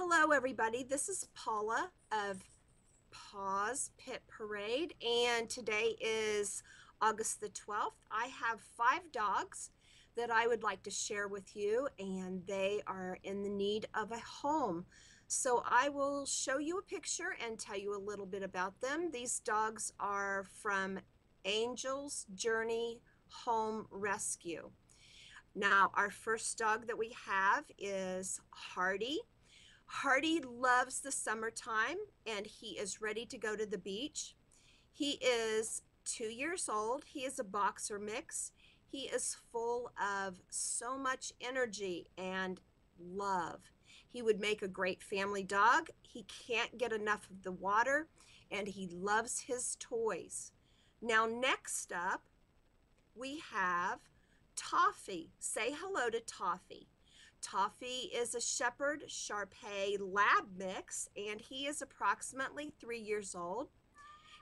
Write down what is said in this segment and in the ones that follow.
Hello, everybody. This is Paula of Paws Pit Parade, and today is August the 12th. I have five dogs that I would like to share with you, and they are in the need of a home. So I will show you a picture and tell you a little bit about them. These dogs are from Angel's Journey Home Rescue. Now, our first dog that we have is Hardy. Hardy loves the summertime and he is ready to go to the beach. He is two years old. He is a boxer mix. He is full of so much energy and love. He would make a great family dog. He can't get enough of the water and he loves his toys. Now, next up, we have Toffee. Say hello to Toffee. Toffee is a Shepherd Shar Pei lab mix, and he is approximately three years old.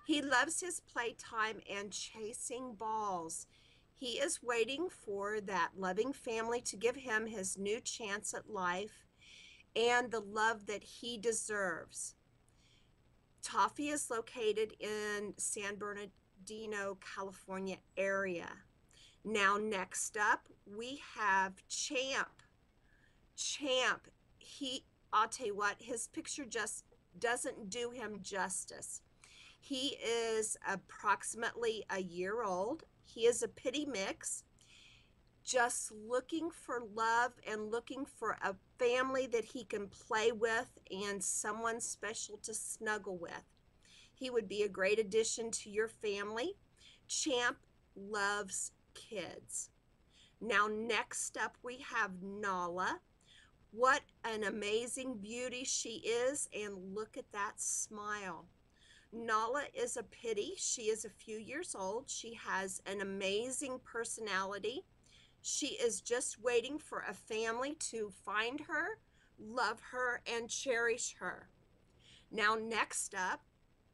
He loves his playtime and chasing balls. He is waiting for that loving family to give him his new chance at life and the love that he deserves. Toffee is located in San Bernardino, California area. Now, next up, we have Champ. Champ, he, I'll tell you what, his picture just doesn't do him justice. He is approximately a year old. He is a pity mix, just looking for love and looking for a family that he can play with and someone special to snuggle with. He would be a great addition to your family. Champ loves kids. Now, next up, we have Nala. What an amazing beauty she is, and look at that smile. Nala is a pity. She is a few years old. She has an amazing personality. She is just waiting for a family to find her, love her, and cherish her. Now, next up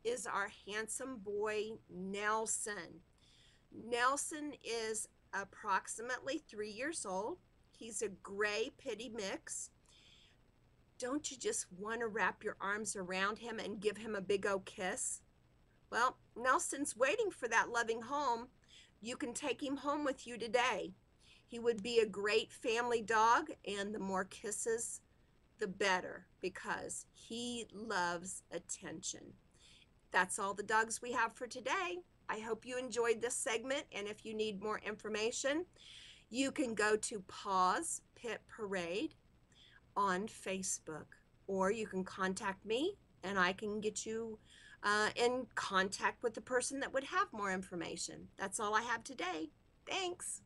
is our handsome boy, Nelson. Nelson is approximately three years old. He's a gray pity mix. Don't you just want to wrap your arms around him and give him a big old kiss? Well, Nelson's waiting for that loving home. You can take him home with you today. He would be a great family dog, and the more kisses, the better, because he loves attention. That's all the dogs we have for today. I hope you enjoyed this segment, and if you need more information, you can go to Paws Pit Parade on Facebook, or you can contact me and I can get you uh, in contact with the person that would have more information. That's all I have today. Thanks.